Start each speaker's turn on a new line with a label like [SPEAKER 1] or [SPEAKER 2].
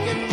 [SPEAKER 1] way,